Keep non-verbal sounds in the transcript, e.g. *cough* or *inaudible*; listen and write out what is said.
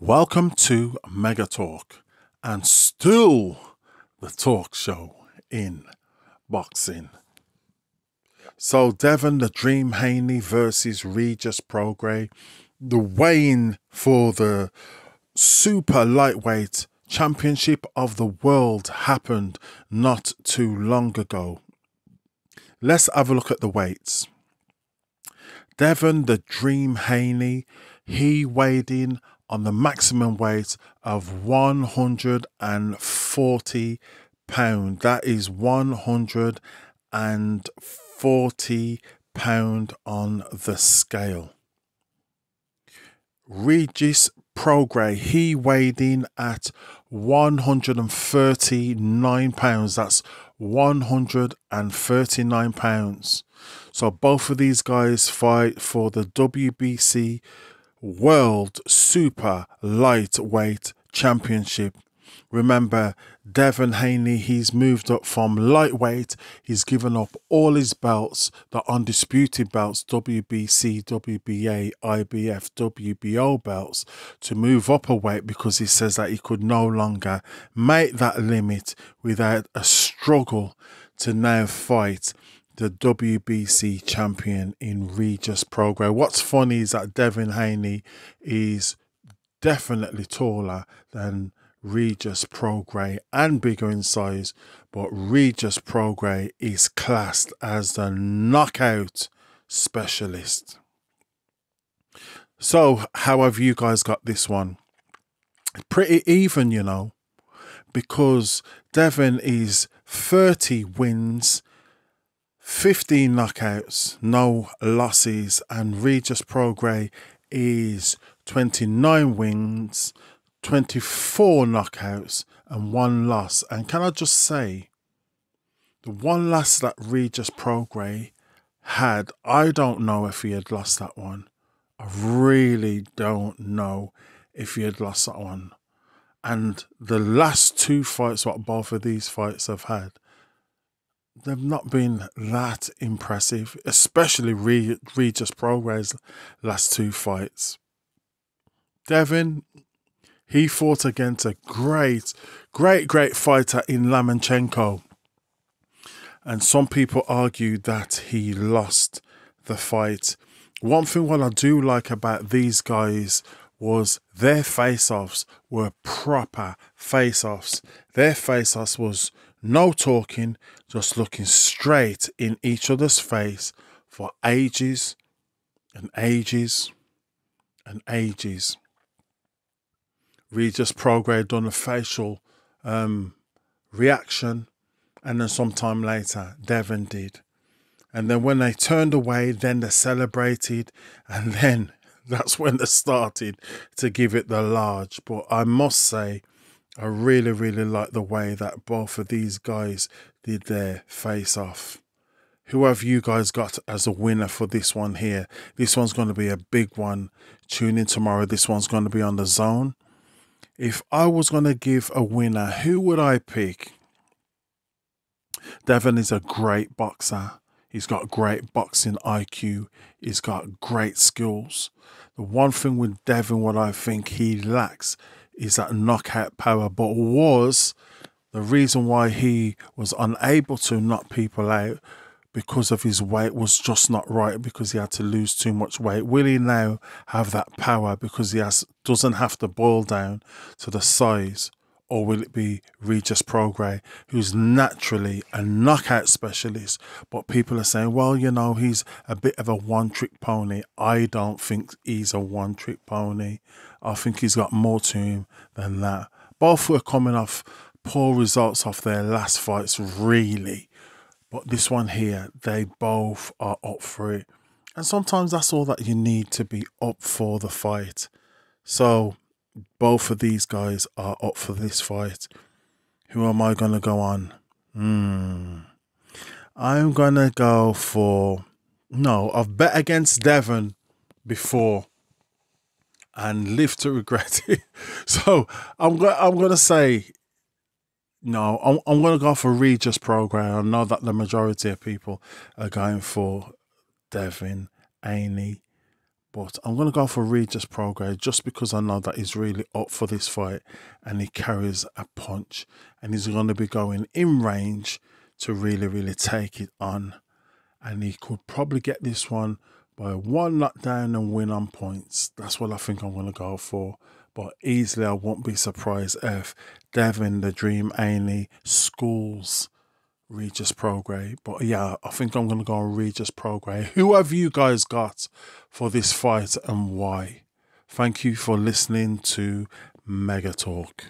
Welcome to Mega Talk and still the talk show in boxing. So, Devin the Dream Haney versus Regis Prograis, the weighing for the super lightweight championship of the world happened not too long ago. Let's have a look at the weights. Devin the Dream Haney, he weighed in on the maximum weight of 140 pound. That is 140 pound on the scale. Regis Prograis, he weighed in at 139 pounds. That's 139 pounds. So both of these guys fight for the WBC World Super Lightweight Championship. Remember, Devin Haney, he's moved up from lightweight. He's given up all his belts, the undisputed belts, WBC, WBA, IBF, WBO belts, to move up a weight because he says that he could no longer make that limit without a struggle to now fight the WBC champion in Regis Prograis. What's funny is that Devin Haney is definitely taller than Regis Prograis and bigger in size, but Regis Prograis is classed as the knockout specialist. So, how have you guys got this one? Pretty even, you know, because Devin is 30 wins 15 knockouts, no losses, and Regis Prograis is 29 wins, 24 knockouts, and one loss. And can I just say, the one loss that Regis Prograis had, I don't know if he had lost that one. I really don't know if he had lost that one. And the last two fights, what both of these fights have had, they've not been that impressive, especially Regis Prograis' last two fights. Devin, he fought against a great, great, great fighter in Lomachenko. And some people argued that he lost the fight. One thing what I do like about these guys was their face-offs were proper face-offs. Their face-offs was no talking, just looking straight in each other's face for ages and ages and ages. Regis Prograis done a facial um, reaction, and then sometime later, Devin did. And then when they turned away, then they celebrated, and *laughs* then that's when they started to give it the large. But I must say, I really, really like the way that both of these guys did their face off. Who have you guys got as a winner for this one here? This one's going to be a big one. Tune in tomorrow. This one's going to be on DAZN. If I was going to give a winner, who would I pick? Devin is a great boxer. He's got great boxing IQ. He's got great skills. The one thing with Devin, what I think he lacks is that knockout power, but was the reason why he was unable to knock people out because of his weight was just not right because he had to lose too much weight. Will he now have that power because he has doesn't have to boil down to the size? Or will it be Regis Prograis, who's naturally a knockout specialist, but people are saying, well, you know, he's a bit of a one trick pony. I don't think he's a one trick pony. I think he's got more to him than that. Both were coming off poor results off their last fights, really. But this one here, they both are up for it. And sometimes that's all that you need to be up for the fight. So both of these guys are up for this fight. Who am I going to go on? Hmm. I'm going to go for. No, I've bet against Devin before and live to regret *laughs* it. So I'm going. I'm going to say no. I'm, I'm going to go for Regis Prograis. I know that the majority of people are going for Devin Haney, But I'm going to go for Regis Prograis just because I know that he's really up for this fight and he carries a punch and he's going to be going in range to really, really take it on. And he could probably get this one by one knockdown and win on points. That's what I think I'm going to go for. But easily, I won't be surprised if Devin the Dream Haney schools Regis Prograis. But yeah, I think I'm going to go on Regis Prograis. Who have you guys got for this fight and why? Thank you for listening to Mega Talk.